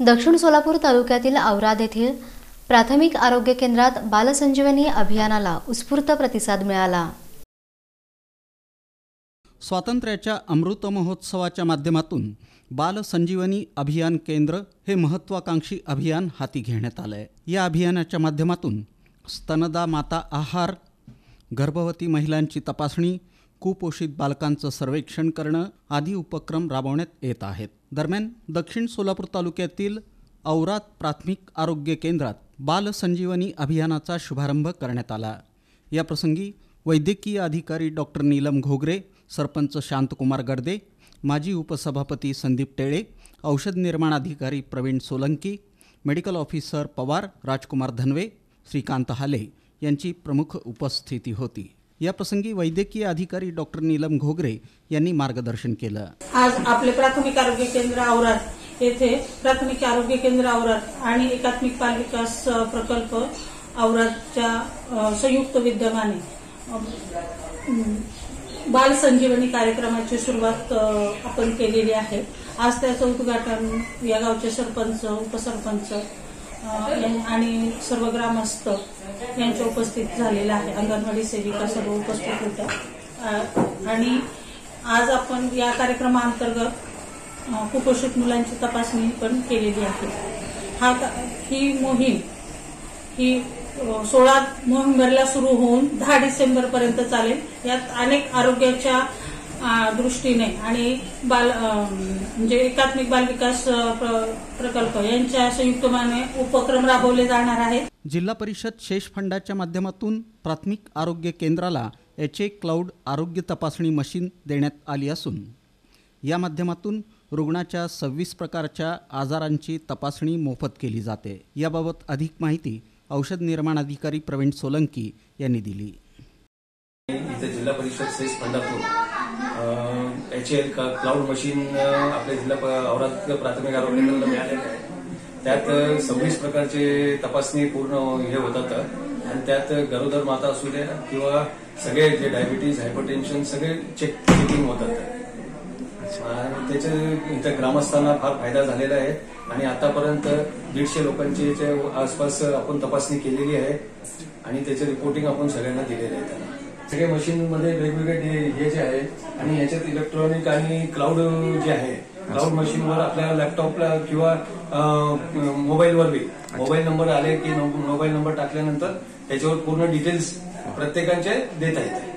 दक्षिण सोलापूर तालुक्यातील औराद येथील प्राथमिक आरोग्य केंद्रात बालसंजीवनी अभियानाला उत्स्फूर्त प्रतिसाद मिळाला. स्वातंत्र्याच्या अमृत महोत्सवाच्या माध्यमातून बालसंजीवनी अभियान केंद्र हे महत्त्वाकांक्षी अभियान हाती घेण्यात आलं आहे या अभियानाच्या माध्यमातून स्तनदा माता आहार गर्भवती महिलांची तपासणी कुपोषित बालकांचं सर्वेक्षण करणं आदी उपक्रम राबवण्यात येत आहेत. दरम्यान दक्षिण सोलापूर तालुक्यातील औरात प्राथमिक आरोग्य केंद्रात बाल संजीवनी अभियानाचा शुभारंभ करण्यात आला. याप्रसंगी वैद्यकीय अधिकारी डॉक्टर नीलम घोगरे सरपंच शांतकुमार गर्दे माजी उपसभापती संदीप टेळे औषध निर्माण अधिकारी प्रवीण सोलंकी मेडिकल ऑफिसर पवार राजकुमार धनवे श्रीकांत हाले यांची प्रमुख उपस्थिती होती. याप्रसंगी वैद्यकीय अधिकारी डॉक्टर नीलम घोगरे यांनी मार्गदर्शन केलं. आज आपले प्राथमिक आरोग्य केंद्र औराद येथे प्राथमिक आरोग्य केंद्र औराद आणि एकात्मिक बाल विकास प्रकल्प औरादच्या संयुक्त विद्यमाने बाल संजीवनी कार्यक्रमाची सुरुवात आपण केलेली आहे. आज त्याचं उद्घाटन या गावचे सरपंच उपसरपंच आणि सर्व ग्रामस्थ यांच्या उपस्थित झालेला आहे. अंगणवाडी सेविका सर्व उपस्थित होत्या. आणि आज आपण या कार्यक्रमाअंतर्गत कुपोषित मुलांची तपासणी पण केलेली आहे. हा ही मोहीम ही सोळा नोव्हेंबरला सुरू होऊन दहा डिसेंबर पर्यंत चालेल. यात अनेक आरोग्याच्या दृष्टीने आणि बाल म्हणजे एकात्मिक बाल विकास प्रकल्प यांच्या संयुक्तमाने उपक्रम राबवले जाणार आहेत. जिल्हा परिषद शेष फंडाच्या माध्यमातून प्राथमिक आरोग्य केंद्राला एच ए क्लाउड आरोग्य तपासणी मशीन देण्यात आली असून या माध्यमातून रुग्णाच्या सव्वीस प्रकारच्या आजारांची तपासणी मोफत केली जाते. याबाबत अधिक माहिती औषध निर्माण अधिकारी प्रवीण सोलंकी यांनी दिली. इथे जिल्हा परिषद सेस फंडातून एच एल क्लाउड मशीन आपल्या जिल्हा प- प्राथमिक आरोग्य केंद्राला मिळालेलं आहे त्यात सव्वीस प्रकारचे तपासणी पूर्ण हे होतात. आणि त्यात गरोदर माता असू द्या किंवा सगळे जे डायबिटीज हायपरटेन्शन सगळे चेक चेकिंग होतात. आणि त्याचे इथं ग्रामस्थांना फार फायदा झालेला आहे. आणि आतापर्यंत दीडशे लोकांची याच्या आसपास आपण तपासणी केलेली आहे. आणि त्याचे रिपोर्टिंग आपण सगळ्यांना दिलेलं आहे. त्यांना सगळ्या मशीनमध्ये वेगवेगळे हे जे आहे आणि याच्यात इलेक्ट्रॉनिक आणि क्लाउड जे आहे क्लाउड मशीनवर आपल्या लॅपटॉपला किंवा मोबाईलवर बी. मोबाईल नंबर आले की मोबाईल नंबर टाकल्यानंतर त्याच्यावर पूर्ण डिटेल्स प्रत्येकाचे देता येते.